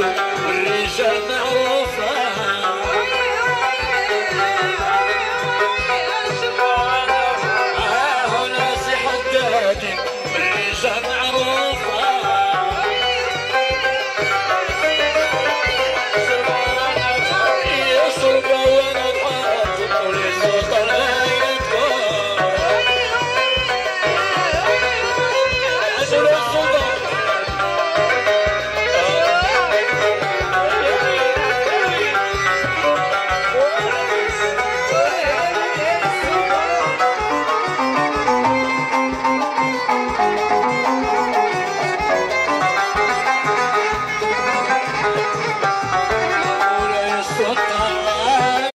الرجال Oh, the?